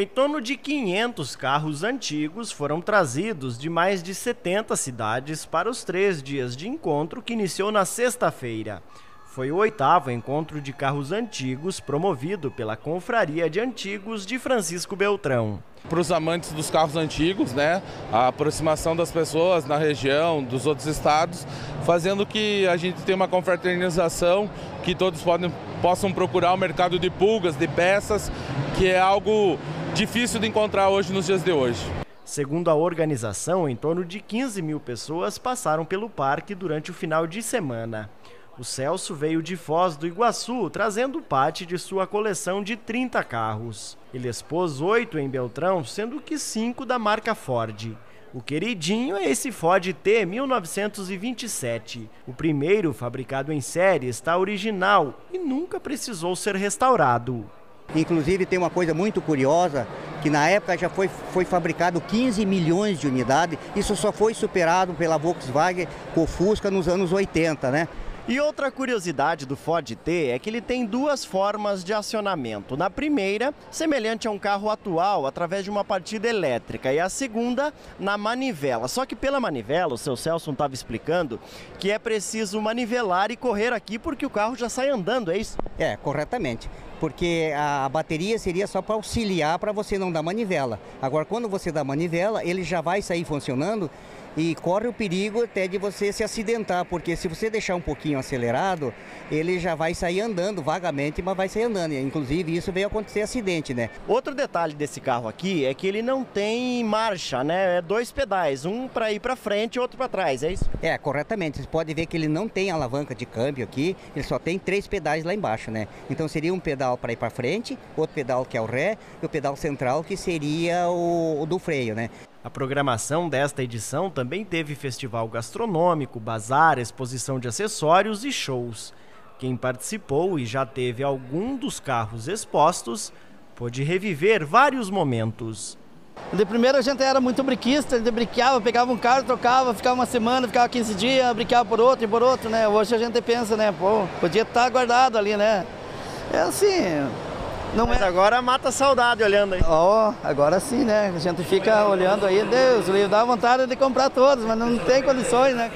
Em torno de 500 carros antigos foram trazidos de mais de 70 cidades para os três dias de encontro que iniciou na sexta-feira. Foi o oitavo encontro de carros antigos promovido pela Confraria de Antigos de Francisco Beltrão. Para os amantes dos carros antigos, né, a aproximação das pessoas na região, dos outros estados, fazendo que a gente tenha uma confraternização, que todos podem, possam procurar o mercado de pulgas, de peças, que é algo difícil de encontrar hoje nos dias de hoje. Segundo a organização, em torno de 15 mil pessoas passaram pelo parque durante o final de semana. O Celso veio de Foz do Iguaçu, trazendo parte de sua coleção de 30 carros. Ele expôs oito em Beltrão, sendo que cinco da marca Ford. O queridinho é esse Ford T 1927. O primeiro fabricado em série está original e nunca precisou ser restaurado. Inclusive tem uma coisa muito curiosa, que na época já foi, foi fabricado 15 milhões de unidades, isso só foi superado pela Volkswagen com o Fusca nos anos 80, né? E outra curiosidade do Ford T é que ele tem duas formas de acionamento. Na primeira, semelhante a um carro atual, através de uma partida elétrica, e a segunda, na manivela. Só que pela manivela, o seu Celso estava explicando que é preciso manivelar e correr aqui porque o carro já sai andando, é isso? É, corretamente porque a bateria seria só para auxiliar para você não dar manivela. Agora, quando você dá manivela, ele já vai sair funcionando e corre o perigo até de você se acidentar, porque se você deixar um pouquinho acelerado, ele já vai sair andando vagamente, mas vai sair andando. Inclusive, isso veio acontecer acidente, né? Outro detalhe desse carro aqui é que ele não tem marcha, né? É dois pedais, um para ir para frente e outro para trás, é isso? É, corretamente. Você pode ver que ele não tem alavanca de câmbio aqui, ele só tem três pedais lá embaixo, né? Então seria um pedal para ir para frente, outro pedal que é o ré e o pedal central que seria o, o do freio, né? A programação desta edição também teve festival gastronômico, bazar, exposição de acessórios e shows. Quem participou e já teve algum dos carros expostos pôde reviver vários momentos. De primeiro a gente era muito briquista, a gente briqueava, pegava um carro, trocava, ficava uma semana, ficava 15 dias, briqueava por outro e por outro, né? Hoje a gente pensa, né, pô, podia estar guardado ali, né? É assim, não Mas é... agora mata a saudade olhando aí. Ó, oh, agora sim, né? A gente fica olhando aí, Deus, dá vontade de comprar todos, mas não tem condições, né?